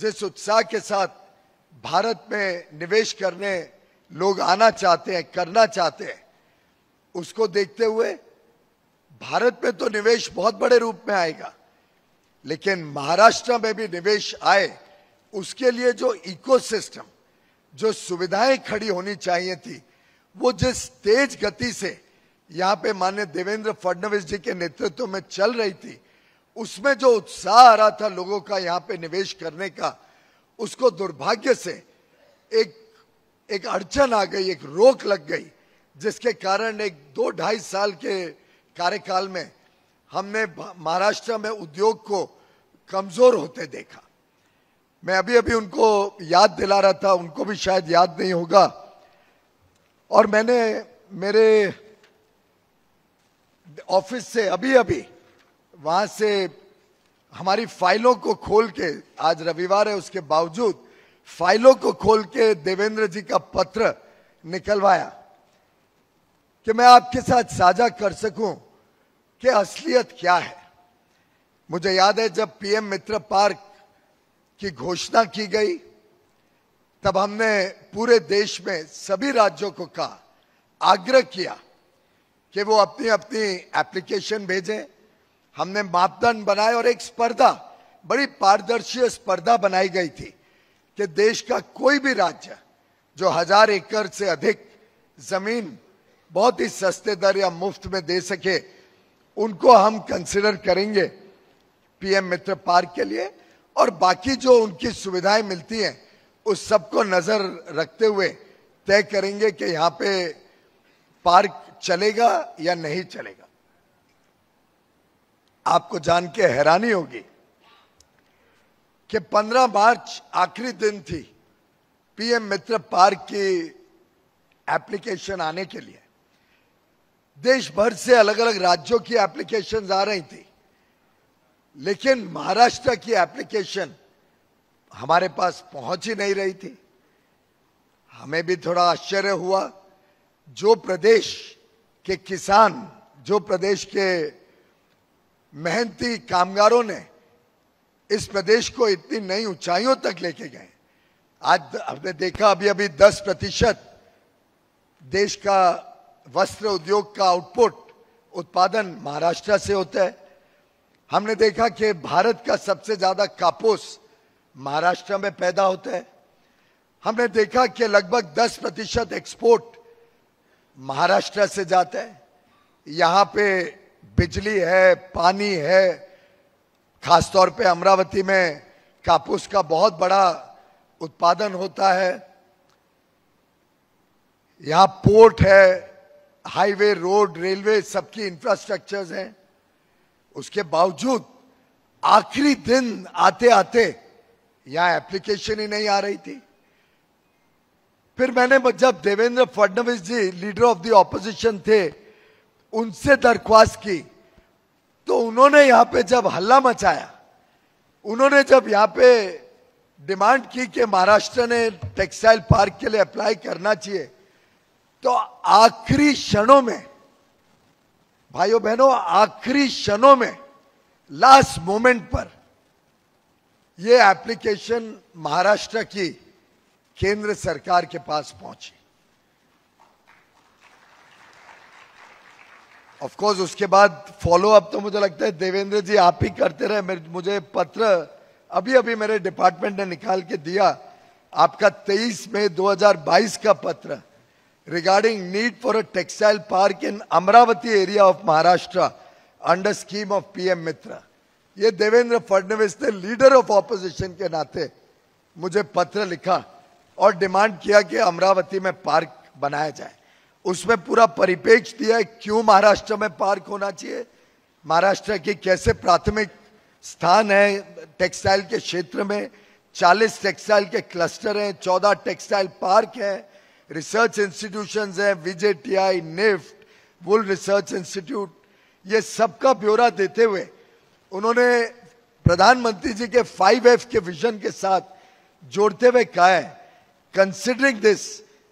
जिस उत्साह के साथ भारत में निवेश करने लोग आना चाहते हैं, करना चाहते हैं, उसको देखते हुए भारत में तो निवेश बहुत बड़े रूप में आएगा, लेकिन महाराष्ट्र में भी निवेश आए, उसके लिए जो इकोसिस्टम जो सुविधाएँ खड़ी होनी चाहिए थी, वो जिस तेज गति से यहाँ पे मान्य देवेंद्र फडणवीस जी के नेतृत्व में चल रही थी उसमें जो उत्साह आ रहा था लोगों का यहाँ पे निवेश करने का, उसको दुर्भाग्य से एक एक अड़चन आ गई, एक रोक लग गई, जिसके कारण एक दो ढाई साल के कार्यकाल में हमने महाराष्ट्र में उद्योग को कमज़ोर होते देखा। मैं अभी अभी उनको याद दिला रहा था, उनको भी शायद याद नहीं होगा। और मैंने मेरे ऑफ़िस से अभी अभी वहाँ से हमारी फाइलों को खोल के, आज रविवार है, उसके बावजूद फाइलों को खोल के देवेंद्र जी का पत्र निकलवाया कि मैं आपके साथ साझा कर सकूँ कि असलियत क्या है। मुझे याद है जब पीएम मित्र पार्क की घोषणा की गई, तब हमने पूरे देश में सभी राज्यों को कहा, आग्रह किया कि वो अपनी अपनी एप्लीकेशन भेजें हमने मापदंड बनाए और एक स्पर्धा, बड़ी पारदर्शी स्पर्धा बनाई गई थी कि देश का कोई भी राज्य जो हज़ार एकड़ से अधिक ज़मीन बहुत ही सस्ते दर या मुफ़्त में दे सके, उनको हम कंसिडर करेंगे पीएम मित्र पार्क के लिए। और बाकी जो उनकी सुविधाएँ मिलती हैं, उस सबको नज़र रखते हुए तय करेंगे कि यहाँ पे पार्क चलेगा या नहीं चलेगा। आपको जान के हैरानी होगी कि 15 मार्च आखिरी दिन थी पीएम मित्र पार्क की एप्लीकेशन आने के लिए। देश भर से अलग अलग राज्यों की एप्लीकेशन आ रही थी। लेकिन महाराष्ट्र की एप्लीकेशन हमारे पास पहुँच ही नहीं रही थी। हमें भी थोड़ा आश्चर्य हुआ, जो प्रदेश के किसान, जो प्रदेश के मेहनती कामगारों ने इस प्रदेश को इतनी नई ऊंचाइयों तक लेके गए। आज हमने देखा अभी अभी 10 प्रतिशत देश का वस्त्र उद्योग का आउटपुट उत्पादन महाराष्ट्र से होता है। हमने देखा कि भारत का सबसे ज़्यादा कापूस महाराष्ट्र में पैदा होता है। हमने देखा कि लगभग 10 प्रतिशत एक्सपोर्ट महाराष्ट्र से जाता है। यहाँ पे बिजली है, पानी है, खासतौर पे अमरावती में कापूस का बहुत बड़ा उत्पादन होता है। यहाँ पोर्ट है, हाईवे, रोड, रेलवे सबकी इंफ्रास्ट्रक्चर्स हैं। उसके बावजूद आखिरी दिन आते आते यहाँ एप्लीकेशन ही नहीं आ रही थी। फिर मैंने जब Devendra Fadnavis ji leader of the opposition थे उनसे दरख्वास्त की। तो उन्होंने यहाँ पे जब हल्ला मचाया, उन्होंने जब यहाँ पे डिमांड की कि महाराष्ट्र ने टेक्सटाइल पार्क के लिए अप्लाई करना चाहिए तो आखिरी क्षणों में, भाइयों बहनों, आखिरी क्षणों में लास्ट मोमेंट पर यह एप्लीकेशन महाराष्ट्र की केंद्र सरकार के पास पहुँची। ऑफ़ कोर्स उसके बाद फॉलो अप तो मुझे लगता है देवेंद्र जी आप ही करते रहे, मेरे, मुझे पत्र अभी अभी मेरे डिपार्टमेंट ने निकाल के दिया आपका 23 मई 2022 का पत्र regarding need for a textile park in Amravati area of Maharashtra under scheme of PM Mitra. ये देवेंद्र फडणवीस ने लीडर ऑफ़ ऑपोजिशन के नाते मुझे पत्र लिखा और डिमांड किया कि अमरावती में पार्क बनाया जाए उसमें पूरा परिपेक्ष दिया है क्यों महाराष्ट्र में पार्क होना चाहिए। महाराष्ट्र की कैसे प्राथमिक स्थान है टेक्सटाइल के क्षेत्र में? 40 टेक्सटाइल के क्लस्टर हैं 14 टेक्सटाइल पार्क हैं, रिसर्च इंस्टीट्यूशंस हैं, VJTI, NIFT, wool research institute, ये सबका ब्यौरा देते हुए उन्होंने प्रधानमंत्री जी के फाइव एफ़ के विजन के साथ जोड़ते हुए कहा है considering this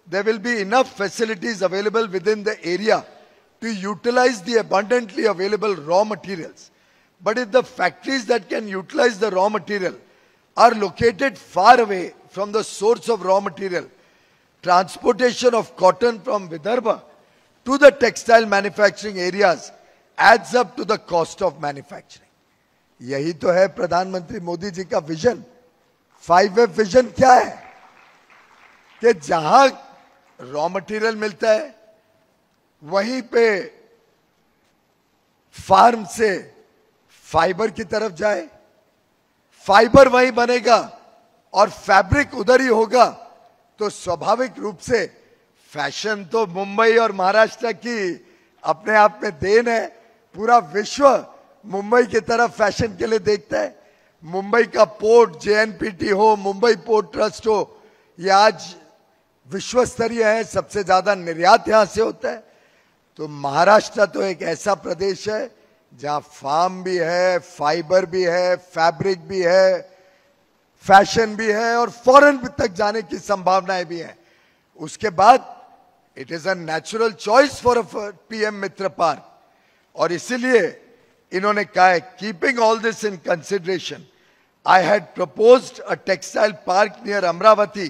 there will be enough facilities available within the area to utilize the abundantly available raw materials. But if the factories that can utilize the raw material are located far away from the source of raw material. Transportation of cotton from Vidarbha to the textile manufacturing areas adds up to the cost of manufacturing. यही तो है प्रधानमंत्री मोदी जी का vision five F vision क्या है कि जहां raw material मिलता है, वहीं पे फार्म से फाइबर की तरफ़ जाए फाइबर वहीं बनेगा और फैब्रिक उधर ही होगा तो स्वाभाविक रूप से फ़ैशन तो मुंबई और महाराष्ट्र की अपने आप में देन है। पूरा विश्व मुंबई की तरफ़ फ़ैशन के लिए देखता है। मुंबई का पोर्ट जेएनपीटी हो मुंबई पोर्ट ट्रस्ट हो, ये आज विश्व स्तरीय है, सबसे ज़्यादा निर्यात यहाँ से होता है। तो महाराष्ट्र तो एक ऐसा प्रदेश है, जहाँ फार्म भी है, फाइबर भी है, फैब्रिक भी है, फ़ैशन भी है और फॉरेन तक जाने की संभावनाएँ भी हैं। उसके बाद it is a natural choice for PM Mitra park और इसीलिए इन्होंने कहा है keeping all this in consideration I had proposed a textile park near Amravati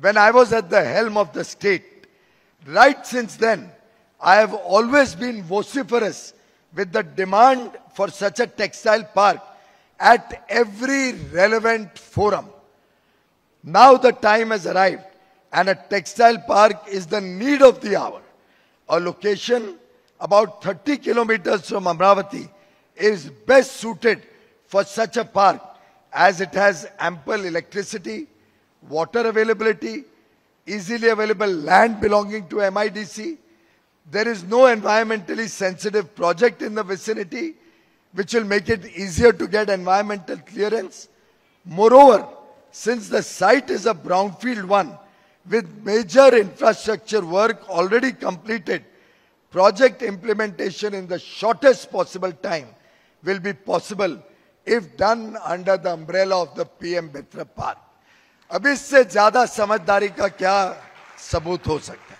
when I was at the helm of the state. Right since then, I have always been vociferous with the demand for such a textile park at every relevant forum. Now the time has arrived and a textile park is the need of the hour. A location about 30 kilometers from Amravati is best suited for such a park as it has ample electricity, water availability, easily available land belonging to MIDC. There is no environmentally sensitive project in the vicinity which will make it easier to get environmental clearance. Moreover, since the site is a brownfield one with major infrastructure work already completed, project implementation in the shortest possible time will be possible if done under the umbrella of the PM Mitra Park. अब इससे ज़्यादा समझदारी का क्या सबूत हो सकता है?